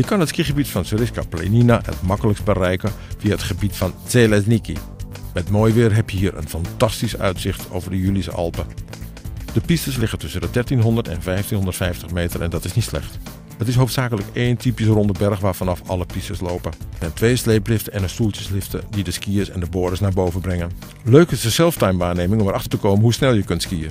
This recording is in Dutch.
Je kan het skigebied van Suriska Plenina het makkelijkst bereiken via het gebied van Zelesniki. Met mooi weer heb je hier een fantastisch uitzicht over de Julische Alpen. De pistes liggen tussen de 1300 en 1550 meter en dat is niet slecht. Het is hoofdzakelijk één typische ronde berg waar vanaf alle pistes lopen. En twee sleepliften en een stoeltjesliften die de skiers en de boarders naar boven brengen. Leuk is de selftime waarneming om erachter te komen hoe snel je kunt skiën.